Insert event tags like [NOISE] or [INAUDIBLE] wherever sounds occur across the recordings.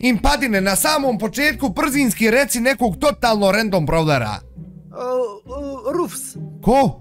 Impadine, na samom početku brzinski reci nekog totalno random brawlera. Uh, uh, Rufs. Ko?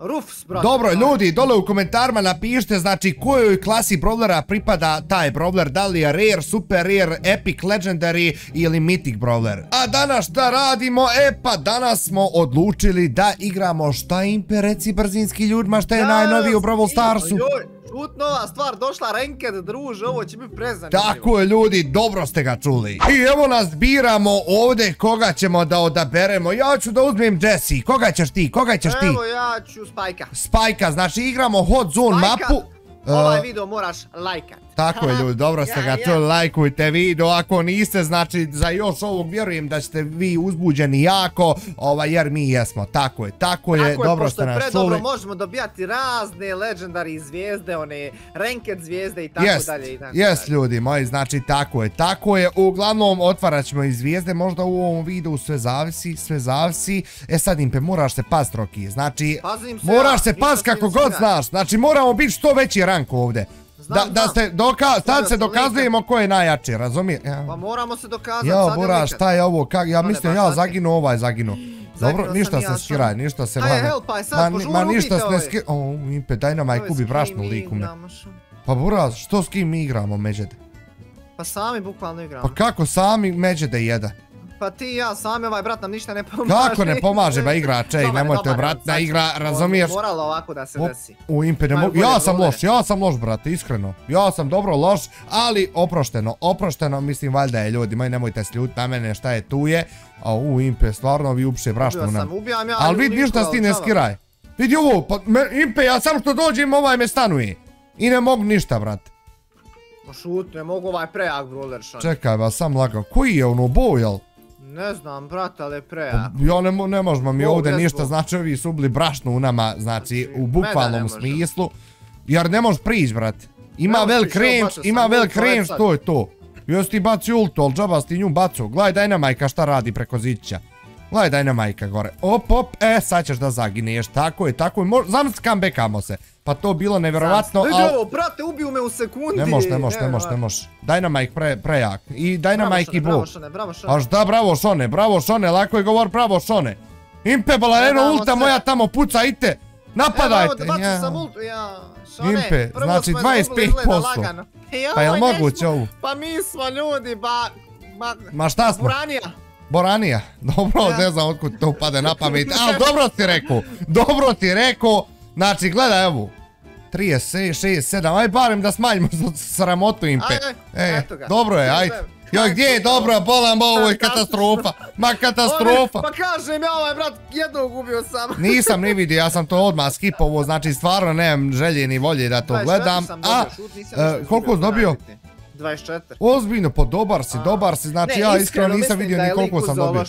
Rufs, brate. Dobro, ljudi, dole u komentarima napišite, znači, kojoj klasi brawlera pripada taj brawler, da li je rare, super rare, epic, legendary ili mythic brawler. A danas šta radimo? E pa danas smo odlučili da igramo šta impe, reci brzinski ljudima, šta je najnoviji u Brawl Starsu. Joj, Šut nova stvar, došla Ranked, druže, ovo će biti prezanimljivo. Tako je ljudi, dobro ste ga čuli. I evo nas biramo ovdje koga ćemo da odaberemo. Ja ću da uzmem Jesse, koga ćeš ti, koga ćeš ti? Evo ja ću Spajka. Spajka, znači igramo hot zone mapu. Ovaj video moraš lajkat. Tako je [LAUGHS] ljudi, dobro ste ga čuli, lajkujte video, ako niste, znači za još ovog vjerujem da ste vi uzbuđeni jako, ovaj, jer mi jesmo, tako je, tako je, dobro ste nas čuli. Tako je, predobro možemo dobijati razne legendary zvijezde, one ranked zvijezde i tako dalje. Jes ljudi moji, znači tako je, tako je, uglavnom otvarat ćemo i zvijezde, možda u ovom videu sve zavisi, sve zavisi, e sad impe, moraš se past Roki, znači, moraš se past kako god znaš, znači moramo biti što veći rank ovdje da, da ste doka, sad se dokazujemo ko je najjači, razumije? Ja. Pa moramo se dokazati, ja, Bura, šta je ovo, kak, ja mislim, ja zaginu, ovaj zaginu. [GASPS] Dobro, ništa se skiraj, ništa se Ajde, helpa, sad, požuru ma, ništa se ne skiraj, o, impe, daj nam aj kubi brašnu liku me. Pa Bura, što s kim mi igramo, Međede? Pa sami bukvalno igramo. Pa kako sami Međede jede? Pa ti i ja sami ovaj brat nam ništa ne pomaže. Kako ne pomaže ba igra, čej, nemojte brat na igra, razumiješ? Moralo ovako da se desi. U impe ne mogu, ja sam loš, ja sam loš brate, iskreno. Ja sam dobro loš, ali oprošteno, oprošteno, mislim valjda je ljudi, moj nemojte sljut na mene šta je tu je. A u impe, stvarno vi upše brašnu nam. Ubio sam, ubijam ja. Ali vidi ništa si ti ne skiraj. Vidi ovo, pa impe, ja sam što dođem ovaj me stanuje. I ne mogu ništa brate. Pa šut, ne mogu ovaj prejak brawler šan. Čekaj ba, sam lagao, koji je ono boj, jel? Ne znam, brate, ali prejak. Ja ne, ne možemo mi ovdje ništa, znači ovi su bili brašno u nama, znači u bukvalnom smislu. Jer ne možeš prići, brate. Ima velik range, ima velik range, to je to. Jesi ti baci ultu, ali džaba ti nju bacu. Gledaj Dynamajka šta radi preko zića. Gledaj Dynamajka gore. Op, op, e, sad ćeš da zagineš. Tako je, tako je. Zamisli comebackamo se. Pa to bilo nevjerovatno, ali... Vidi ovo, brate, ubiju me u sekundi. Ne moš, ne moš, ne moš, ne moš. Dynamite pre, prejak. I Dynamite i Blue. Bravo Šone, bravo Šone. A šta, bravo Šone, bravo Šone, lako je govor, bravo Šone. Impe, balareno, ulta moja tamo puca, ite. Napadajte. Evo, bacio sam ultu, ja. Šone, Impe, znači 25%. [LAUGHS] Pa je li moguće ovu? Pa mi smo ljudi, ba... Ma šta smo? Buranija. Boranija, [LAUGHS] dobro, ne znam otkud to upade na pamet, ali [LAUGHS] dobro ti rekao, dobro ti rekao, znači gledaj ovu, 36, 6, 7, aj barem da smanjimo sramotu impe. Ajde, ga. Dobro je, ajde. Joj, gdje je dobro, bolam, ovo je katastrofa. Ma katastrofa. Pa kažem ja ovaj brat, jednog ubio sam. [LAUGHS] Nisam ni vidio, ja sam to odmah skipovo, znači stvarno nemam želje ni volje da to gledam. A, e, koliko dobio? 24. Ozbiljno, po dobar si, dobar si, znači ja iskreno nisam vidio ni koliko sam dobio.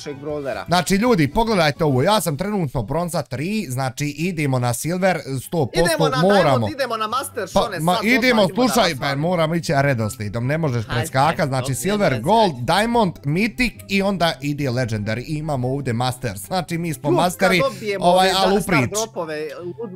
Znači ljudi, pogledajte ovo, ja sam trenutno bronza 3, znači idemo na silver 100%, idemo na moramo. idemo na master, šone, pa, ma, idemo, slušaj, pa moramo ići redoslidom, ne možeš preskakat, znači silver, gold, diamond, mythic i onda ide legendary, imamo ovdje master, znači mi smo masteri, ovaj, ali u prič.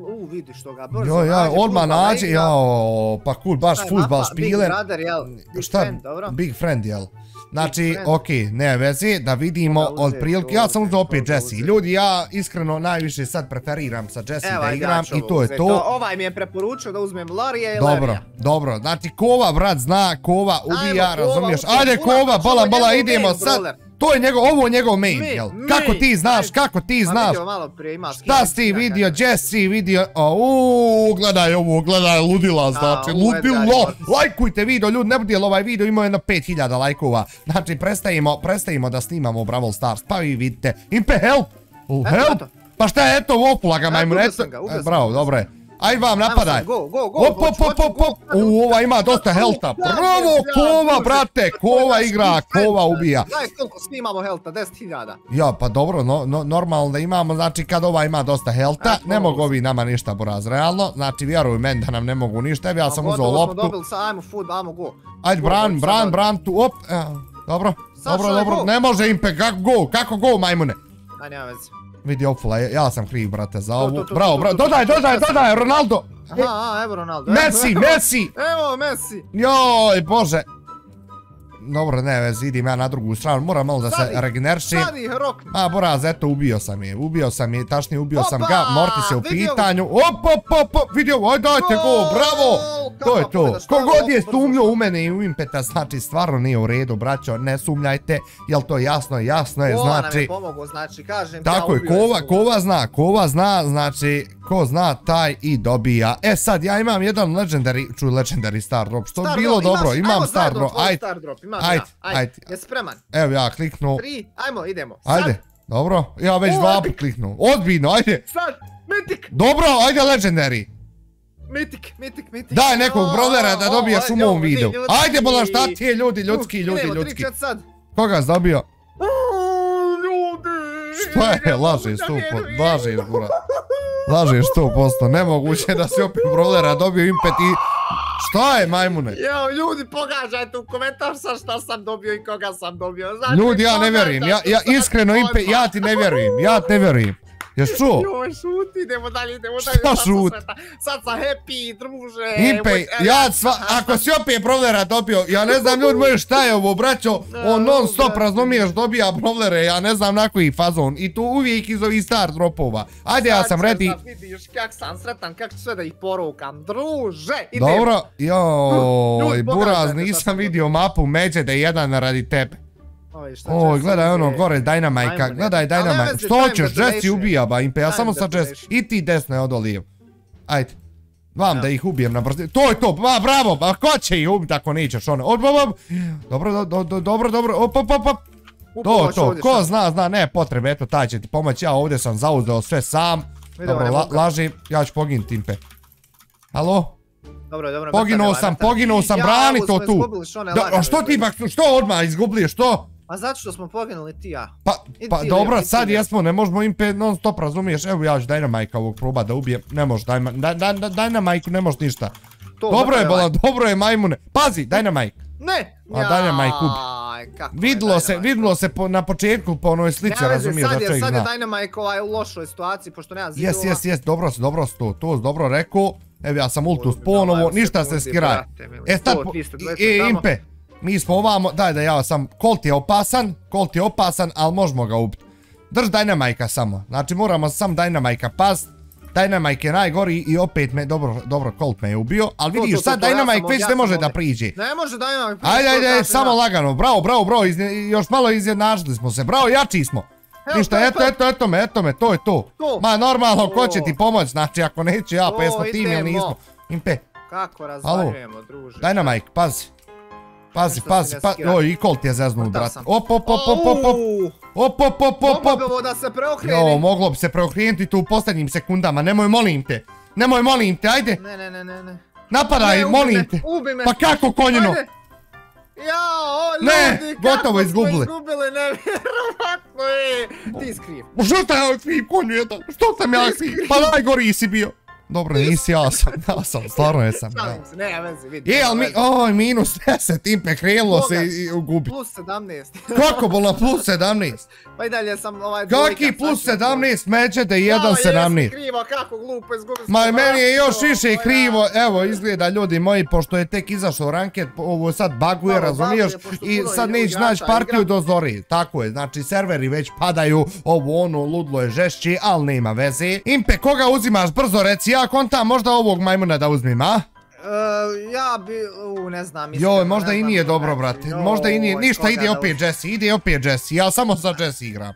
U, vidiš toga, brzo, jo, ja, odmah nađi, jao, pa cool, baš futbal špilen. Big brother, jel? Šta? Big friend, jel? Znači, okej, ne vezi, da vidimo od prilike. Ja sam uzeo opet Jesse. Ljudi, ja iskreno najviše sad preferiram sa Jesse da igram i to je to. Ovaj mi je preporučio da uzmem Larija i Larija. Dobro, dobro. Znači, Kova, brat, zna, Kova ubija, razumiješ? Ajde, Kova, bala, bala, idemo sad. To je njegov, ovo je njegov main, jel? Kako ti znaš, kako ti znaš? Šta si vidio, Jesse vidio? Uuu, gledaj ovo, gledaj, ludila, znači, ludilo. Lajkujte video, ljudi, ne budi ovaj video imao jedno 5000 lajkova. Znači, prestajimo, prestajimo da snimamo Brawl Stars, pa vi vidite. Impe, help! Help! Pa šta je, eto, Vopulaga, majmun, eto. Bravo, dobro je. Aj vam, napadaj. Go, go, go. Op, op, op, op, op. U, ova ima dosta helta. Bravo, kova, brate. Kova igra, kova ubija. Daj, koliko svi imamo helta? 10.000. Ja, pa dobro, no, normalno da imamo. Znači, kad ova ima dosta helta, ne mogu ovi nama ništa, buraz, realno. Znači, vjeruj meni da nam ne mogu ništa. Ja sam uzao loptu. Dobili sa, ajmo food, ajmo go. Ajde, bran, bran, bran, tu, op. Dobro, dobro, dobro. Ne može impe, kako go, kako go, majmune. Ajde, nema vezi. Vidi Opfula, ja sam kriv, brate, za ovu. Bravo, bravo, dodaj, dodaj, dodaj, Ronaldo! Aha, evo Ronaldo. Messi, [LAUGHS] Messi! Evo Messi! Joj, bože. Dobro, ne vez, idim ja na drugu stranu, moram malo da se regeneršim. Sad ih rok. A, Buraz, eto, ubio sam je, ubio sam je, tašnije ubio sam ga, Mortis je u pitanju. Op, op, op, op, vidio, aj dajte go, bravo! To je to. Kogod je sumnio u mene i u impeta, znači, stvarno nije u redu, braćo, ne sumnjajte, jel to jasno, jasno je, znači... Kova nam je pomogu, znači, kažem, Tako je, kova, kova zna, kova zna, znači, ko zna, taj i dobija. E sad, ja imam jedan legendary, čuj, legendary star drop, što bilo dobro, imam star drop, ajde, ajde, ajde. Je spreman? Evo ja kliknu. Tri, ajmo, idemo. Ajde, dobro, ja već dva put kliknu. Odbino, ajde. Sad, mitik. Dobro, ajde legendary. Mitik, mitik, mitik. Daj nekog brodera da dobiješ u mom videu. Ajde, bola, šta ti je ljudi, ljudski, ljudi, ljudski. Sad. Koga si dobio? Šta je, lažeš tu, lažeš, bura. Lažeš tu posto, nemoguće da si opet brodera dobio impet i... Šta je majmune? Jo, ljudi, pogađajte u komentar sa šta sam dobio i koga sam dobio. Ljudi, ja ne vjerujem, ja, ja iskreno impet, ja ti ne vjerujem, ja ti ne vjerujem. Jes čuo? [LAUGHS] Joj, šuti, idemo dalje, idemo dalje. Šta šuti? Sad sam happy, druže. Impe, ja sva, ako si opet provlera dobio, ja ne znam ljudi moji šta je ovo, braćo, on non stop razumiješ dobija provlere, ja ne znam na koji fazon. I to uvijek iz ovih star dropova. Ajde, ja sam ready. Sad vidiš kak sam sretan, kak ću sve da ih porukam, druže, idemo. Dobro, joj, buraz, nisam vidio mapu međe da je jedan radi tebe. Oj, gledaj ono gore, Dynamite-a, gledaj Dynamite. Što ćeš, Jesse ubija ba impe, ja samo sa Jesse. I ti desno je odolijem. Ajde. Vam da ih ubijem na brzi. To je to, ba, bravo, ba, ko će ih ubiti ako nećeš ono. Od, ba, Dobro, dobro, dobro, op, op, op, op. To, to, ko zna, zna, ne potrebe, eto, taj će ti pomoći, ja ovdje sam zauzeo sve sam. Dobro, lažim, ja ću poginuti impe. Halo? Dobro, dobro. Poginuo sam, poginuo sam, brani to tu. A što ti, što odmah izgubliješ, što? A zato što smo poginuli ti ja. Pa, pa dobro, sad jesmo, ne možemo im pe non stop, razumiješ? Evo ja ću Dynamite ovog proba da ubijem. Ne može Dynamite, ne može ništa. Dobro je, bola, dobro je majmune. Pazi, Dynamite. Ne! A Dynamite ubi. Vidlo se, vidlo se na početku po onoj slici, razumiješ da čovjek zna. Sad je Dynamite ovaj u lošoj situaciji, pošto nema zidova. Jes, jes, jes, dobro si, dobro si to, to si dobro rekao. Evo ja sam ultus ponovo, ništa se skiraj. E sad, e, impe, Mi smo ovamo, daj da ja sam, Colt je opasan, Colt je opasan, ali možemo ga ubiti. Drž Dynamite-a samo, znači moramo sam Dynamite-a past. Dynamite je najgori i opet me, dobro, dobro, Colt me je ubio, ali vidiš sad Dynamite već ne može da priđe. Ne može Dynamite priđe. Ajde, ajde, samo lagano, bravo, bravo, bravo, još malo izjednačili smo se, bravo, jači smo. Ništa, eto, eto, eto me, eto me, to je to. Ma normalno, ko će ti pomoć, znači ako neće ja, pa jesmo tim ili nismo. Impe. Kako razvaljujemo, druže. Dynamite, pazi. Pazi, pazi, pazi, oj, i Colt je zeznut, brat. Op, op, op, op, op, op. Op, op, op, op, op. Moglo da se preokreni. Jo, moglo bi se preokrenuti tu u posljednjim sekundama. Nemoj, molim te. Nemoj, molim te, ajde. Ne, ne, ne, ne, ne. Napadaj, molim te. Ubi me. Pa kako konjino? Ajde. Jao, ljudi, ne, gotovo izgubili. izgubili, nevjerovatno [LAUGHS] je. Ti skriv. Što sam ja kriv, konju jedan? Što sam ja kriv? Pa najgoriji si bio. Dobro, nisi ja sam, [LAUGHS] ja sam, stvarno jesam. Šalim se, ne, vezi, vidi. Je, ali mi, oj, minus 10, impe, krenulo se i ugubi. Plus 17. [LAUGHS] Kako bola plus 17? Pa i dalje sam ovaj dvojka. Kaki plus 17, međete 1.17. Ja, jesi krivo, kako glupo izgubili. Ma, meni je još više krivo, evo, izgleda ljudi moji, pošto je tek izašao ranket, ovo sad baguje, razumiješ, i sad neće naći partiju do zori. Tako je, znači, serveri već padaju, ovo ono, ludlo je žešći, ali nema veze. Impe, koga uzimaš, brzo reci, ja konta možda ovog majmuna da uzmim, a? Uh, ja bi, u, ne znam, mislim... Joj, možda i nije dobro, brate. Možda i nije, ništa, ide opet Jesse, ide opet Jesse. Ja samo za Jesse igram.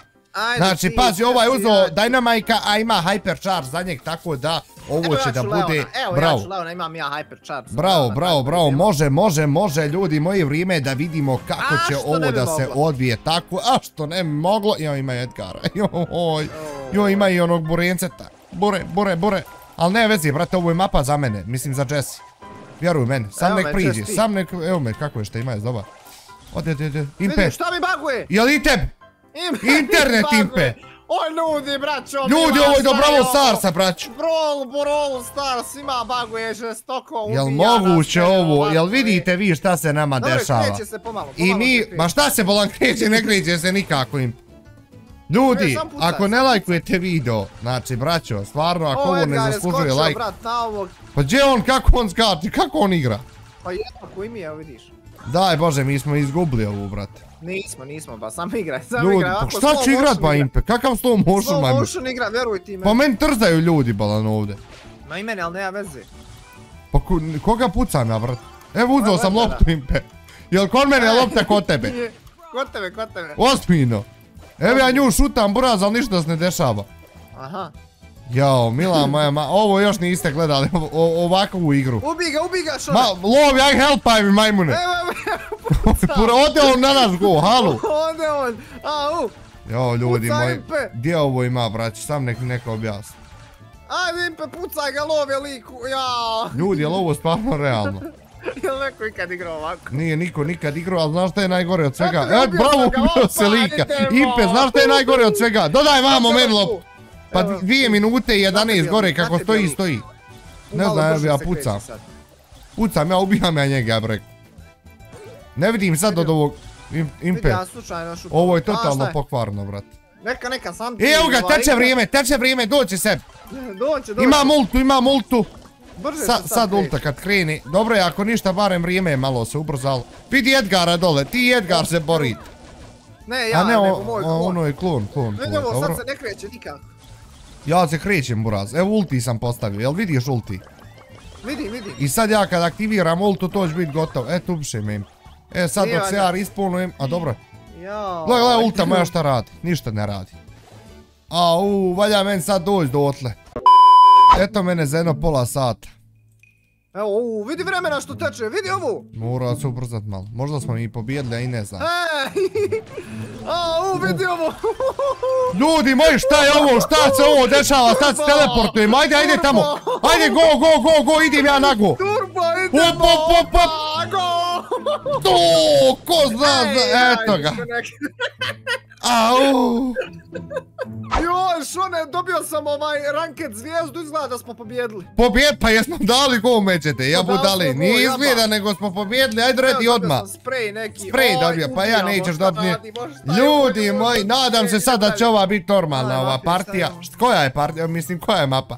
Znači, pazi, ovaj uzo Dynamite-a, a ima Hypercharge za njeg, tako da ovo će da bude... Evo, ja ću Leona, imam ja Hypercharge. Bravo, bravo, bravo, može, može, može, ljudi, moje vrijeme da vidimo kako će ovo da se odvije tako. A što ne bi moglo? Jo, ima Edgara. [LAUGHS] Joj, joj, ima i onog burenceta. Bure, bure, bure. Ali ne vezi, brate, ovo je mapa za mene, mislim za Jesse. Vjeruj meni, sam nek priđi, sam nek, evo me, kako je što ima, je dobar. Ode, ode, ode, impe. Vidi, šta mi baguje? Jel i teb? [LAUGHS] Internet impe. Oj, ljudi, braćo, Ljudi, ovo je do Bravo Starsa, braćo. Brawl, Brawl Stars, ima baguje žestoko, Jel moguće ovo, jel vidite vi šta se nama dešava? Dobro, kreće se pomalo, pomalo I mi, ma šta se bolan kreće, ne kreće se nikako impe. Ljudi, ako ne lajkujete video, znači braćo, stvarno ako ovo ne zaslužuje lajk. Pa gdje on, kako on skače, kako on igra? Pa jednako i mi, evo vidiš. Daj Bože, mi smo izgubili ovu, brate. Nismo, nismo, ba, sam igraj, sam igraj. Ljudi, pa šta ću igrat, ba Impe? Kakav slow motion, majmun? Slow motion igra, veruj ti me. Pa meni trzaju ljudi, balan, ovdje. Ma i meni, ali nema veze. Pa koga pucam ja, brate? Evo, uzeo sam loptu, Impe. Jel kod mene lopta [LAUGHS] kod tebe? Kod tebe, kod tebe. Osmino. Evo ja nju šutam, buraz, ali ništa se ne dešava. Aha. Jao, mila [LAUGHS] moja ma... Ovo još niste gledali, ovakvu igru. Ubi ga, ubi ga, šone. Ma, lov, ja helpaj mi, majmune. Evo, evo, Pura, ode on na nas go, halu. [LAUGHS] Ode on, au. Jao, ljudi moji, gdje ovo ima, braći, sam nek neka objasni. Ajde, Impe, pucaj ga, lov je liku, jao. Ljudi, je li ovo stvarno realno? [LAUGHS] [LAUGHS] Jel neko ikad igrao ovako? Nije niko nikad igrao, ali znaš šta je najgore od svega? E, bravo, ubio se lika. Impe, znaš šta je najgore od svega? Dodaj vamo meni lop. Pa dvije minute i jedanest gore kako stoji, stoji. Ne znam, ja pucam. Pucam, ja ubijam ja njega, ja brek. Ne vidim sad od ovog Impe. Ovo je totalno pokvarno, brat. Neka, neka, sam ti... Evo ga, teče vrijeme, teče vrijeme, doće se. [LAUGHS] Doće, doće. Ima multu, ima multu. Sad ulta kad kreni. Dobro je, ako ništa, barem vrijeme je malo se ubrzalo. Vidi Edgara dole, ti Edgar se borite. Ne, ja, nego moj klon. Ono je klon, klon, klon. Ne, ovo sad se ne kreće nikako. Ja se krećem, buraz. Evo ulti sam postavio, jel vidiš ulti? Vidim, vidim. I sad ja kad aktiviram ultu, to će biti gotovo. E, tu piše me. E, sad dok se ja ispolnujem, a dobro. Jao. Gledaj, gledaj, ulta moja šta radi. Ništa ne radi. A, u, valja meni sad doći do otle. Eto mene za jedno pola sata. Evo, uu, vidi vremena što teče, vidi ovu! Mora se ubrzat malo, možda smo mi pobjedili, a i ne znam. Ej! [LAUGHS] A, uu, vidi ovo! [LAUGHS] Ljudi moji, šta je ovo, šta se ovo dešava, sad se teleportujem, ajde, ajde tamo! Ajde, go, go, go, go, idem ja na go! Turbo, idemo! Op, op, op, op! Go! To, ko zna, eto ga! [LAUGHS] Au! Joj, šone, dobio sam ovaj ranket zvijezdu, izgleda da smo pobjedili. Pobjed, pa jesmo dali ko međete, ja budali, nije izgleda nego smo pobjedili, ajde redi odmah. Sprej neki. Sprej dobio, pa ja nećeš dobiti. Ljudi moji, nadam se sad da će ova biti normalna ova partija. Koja je partija, mislim koja je mapa?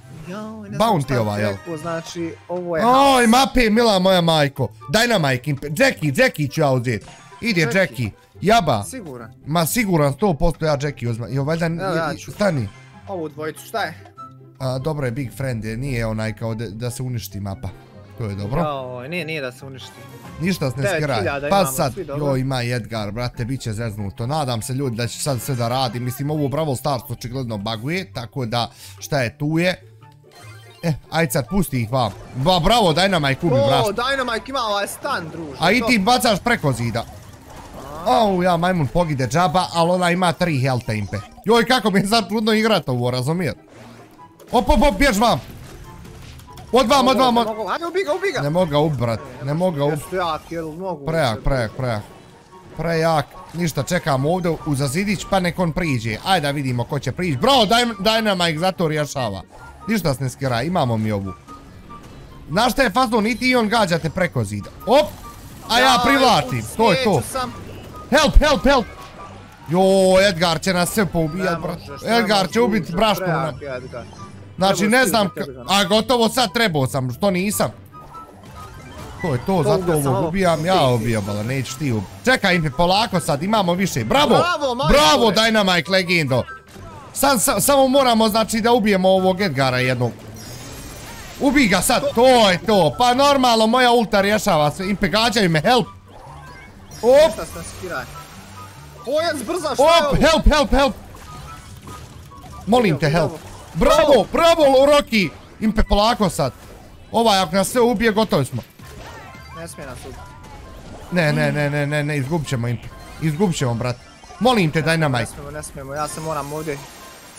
Bounty ova, jel? Znači, ovo je... Oj, mape, mila moja majko. Dynamite, Jackie, Jackie ću ja uzeti. Ide Jackie. Jaba. Siguran. Ma siguran, 100% ja Jackie uzmem. Jo, valjda, stani. Ovu dvojicu, šta je? Dobro je Big Friend, nije onaj kao da se uništi mapa. To je dobro. Joj, nije, nije da se uništi. Ništa se ne skiraj. Pa sad, joj, ima Edgar, brate, bit će zeznuto. Nadam se ljudi da će sad sve da radi. Mislim, ovo Bravo Stars očigledno baguje, tako da šta je tu je. Eh, ajde sad, pusti ih vam. Ba, bravo, Dynamite kubi, brašno. O, Dynamite ima ovaj stan, druže. A i ti bacaš preko zida. Au, ja majmun pogide džaba, ali ona ima tri health impe. Joj, kako mi je sad trudno igrat ovo, razumijet? Op, op, op, bjež vam! Od vam, od vam, od... Hajde, ubi ga, ubi ga! Ne mogu ga ub, brat, ne mogu ga ub. Jesu jak, jel mogu... Prejak, prejak, prejak. Prejak, ništa, čekam ovdje u zazidić, pa nek on priđe. Ajde da vidimo ko će priđi. Bro, Dynamite zato rješava. Ništa se ne skira, imamo mi ovu. Znaš šta je fazno, niti i on gađate preko zida. Op! A ja privlačim, to je to. Help, help, help! Joj, Edgar će nas sve poubijat, brat. Edgar će ubit brašnu. Znači, ne znam, a gotovo sad trebao sam, što nisam. To je to, zato ovo ubijam, ja ubijam, ali nećeš ti ubijat. Čekaj, Impe, polako sad, imamo više. Bravo! Bravo, Dynamite Legendo! Sad samo moramo, znači, da ubijemo ovog Edgara jednog. Ubij ga sad, to je to. Pa normalno, moja ulta rješava sve. Impe, gađaju me, help! Op! Šta skiraj? Ojac, brza, šta je ovo? Help, help, help! Molim te, help. Bravo, bravo, Rocky! Impe, polako sad. Ovaj, ako nas sve ubije, gotovi smo. Ne smije nas ubiti. Ne, ne, ne, ne, ne, ne, izgubit ćemo Impe. Izgubit ćemo, brat. Molim te, Dynamite. Ne smijemo, ne smijemo, ja se moram ovdje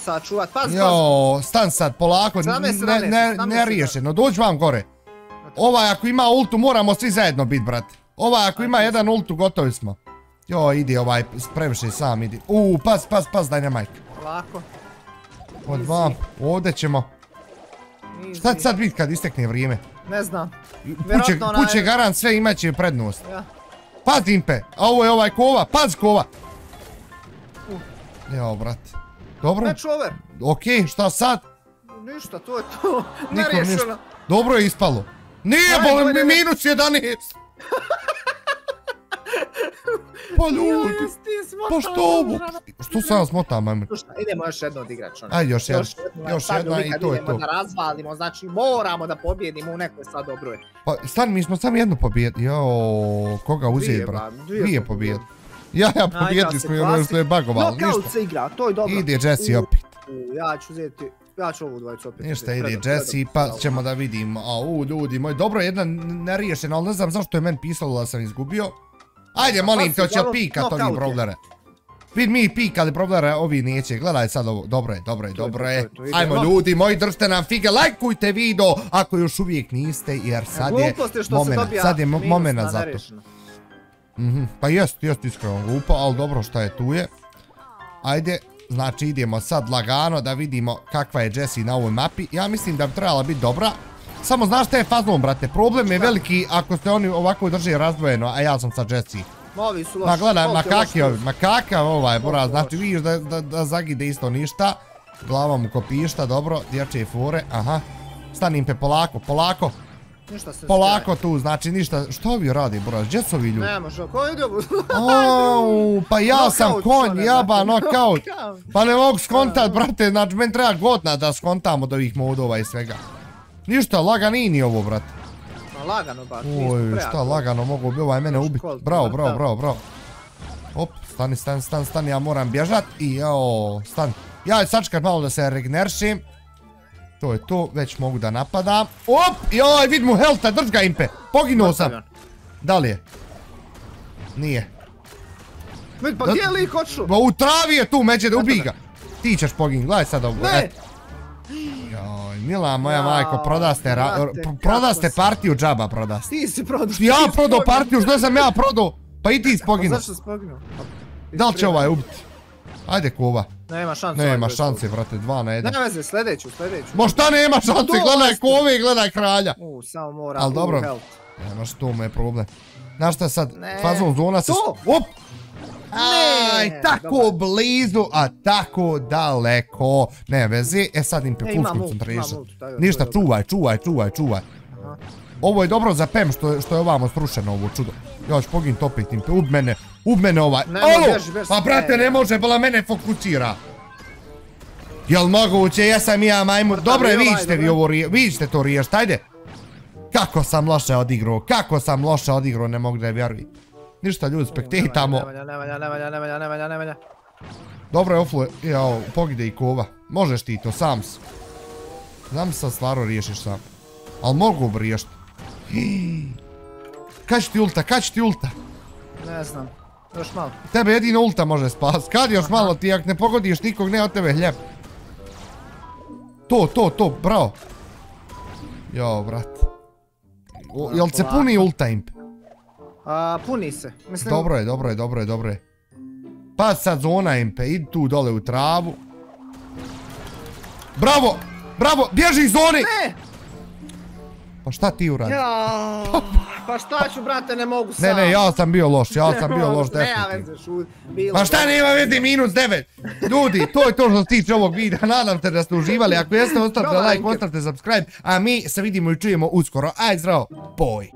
sačuvat. Pazi, pazi. Jo, stan sad, polako, ne, ne, ne riješeno. Dođi vam gore. Ovaj, ako ima ultu, moramo svi zajedno bit, brat. Ova ako ima jedan ultu, gotovi smo. Jo, idi ovaj, previše sam, idi. Uuu, pas, pas, pas, daj ne majke. Lako. Od vam, ovdje ćemo. Šta će sad biti kad istekne vrijeme? Ne znam. Puće garant sve imaće prednost. Paz Impe, a ovo je ovaj kova, paz kova. Evo, brat. Dobro? Match over. Okej, šta sad? Ništa, to je to. Nerješeno. Dobro je ispalo. Nije, bolim mi minus 11. [LAUGHS] Pa ljudi, pa što ovo? Što sam ja smotam, ajme? Idemo još jedno odigrać. Ono. Ajde, još jedna, još jedna i to je to. da razvalimo, znači moramo da pobjedimo u nekoj sad dobroj. Pa stani, mi smo samo jednu pobjedi. Jao, koga uzeti, bro? Dvije pobjede. Ja, ja pobjedili smo i ono što je bagovalo, ništa. Knockout se igra, to je dobro. Ide Jesse opet. Ja ću uzeti, ja ću ovu dvojicu opet. Ništa, ide Jesse, pa ćemo da vidimo. A, u, ljudi moji, dobro, jedna neriješena, ali ne znam zašto je meni pisalo da sam izgubio. Ajde, molim te, hoće pikat ovi brovlere. Vid mi pikali brovlere, ovi neće. Gledaj sad ovo, dobro je, dobro je, dobro je. Ajmo ljudi moji, držite nam fige, lajkujte video ako još uvijek niste, jer sad je moment, sad je moment za to. Mhm, pa jest, jest iskreno glupo, ali dobro šta je tu je. Ajde, znači idemo sad lagano da vidimo kakva je Jessie na ovoj mapi. Ja mislim da bi trebala biti dobra. Samo znaš šta je fazlom, brate, problem je veliki ako ste oni ovako drži razdvojeno, a ja sam sa Jessie. Ovi su loši. Ma gledaj, makaki ovi, makaka ovaj, bura, znači vidiš da, da, da zagide isto ništa. Glava mu kopišta, dobro, dječje fure, aha. Stanim pe polako, polako. Ništa se Polako tu, znači ništa. Što ovi radi, bro? Gdje su ovi ljudi? Ne može, ko ide ovu? [LAUGHS] pa ja sam konj, jaba, knockout. Pa ne mogu skontat, brate, znači meni treba godna da skontam od ovih modova i svega. Ništa, laganini ovo, brate. Pa lagano, ba, Oj, šta lagano mogu bi ovaj mene ubiti. Bravo, bravo, bravo, bravo. Op, stani, stani, stani, stani, ja moram bježat i jao, stani. Ja sačkat malo da se regeneršim. To je to, već mogu da napadam. Op, joj, vid mu helta, drž ga impe. Poginuo sam. Da li je? Nije. Vid, pa gdje li hoću? Pa u travi je tu, međe da ubij ga. Ti ćeš pogin, gledaj sad ovo. Ne! Mila moja majko, prodaste, prodaste partiju džaba, prodaste. Ti si prodao. Ja prodao partiju, što sam ja prodao? Pa i ti spoginu. Pa zašto spoginu? Da li će ovaj ubiti? Ajde kova. Nema šanse. Nema šanse, brate, dva na jedan. Nema veze, sljedeću, sljedeću. Mo šta nema šanse, gledaj kove, gledaj kralja. U, samo mora. Al dobro. Nemaš to mu je problem. Znaš šta sad, fazon zona se... To! Op! Aj, tako blizu, a tako daleko. Ne veze, e sad im pe full concentration. Ništa, čuvaj, čuvaj, čuvaj, čuvaj. Ovo je dobro za PEM što, što je ovamo srušeno ovo čudo. Ja ću pogin topit im ub mene, ub mene ovaj. Alo, pa brate ne može, bala mene fokusira. Jel moguće, jesam ja majmur. Dobro je, vidite vi ovo, vidite to riješt, ajde. Kako sam loše odigrao, kako sam loše odigrao, ne mogu da vjerujem. Ništa ljudi, spektetamo. Ne valja. Dobro je oflo, jao, pogide i kova. Možeš ti to, sam si. Znam sad stvarno riješiš sam. Al mogu bi riješiti. [GASPS] Kad će ti ulta, kad će ti ulta? Ne znam, još malo. Tebe jedino ulta može spas. Kad još malo ti, ako ne pogodiš nikog, ne od tebe hljeb. To, to, to, bravo. Jao, brat. Jel se puni ulta imp? A, puni se. Mislim... Dobro je, dobro je, dobro je, dobro je. Pa sad zona impe, idi tu dole u travu. Bravo, bravo, bježi iz zone! Ne! Pa šta ti uradi? Ja, [LAUGHS] pa šta ću brate, ne mogu sam. Ne, ne, ja sam bio loš, ja sam bio [LAUGHS] loš definitivno. Ne. Pa šta nema vidi minus 9? Ljudi, to je to što se tiče ovog videa, nadam se da ste uživali. Ako jeste, ostavite like, ostavite subscribe, a mi se vidimo i čujemo uskoro. Ajde, zdravo, boj.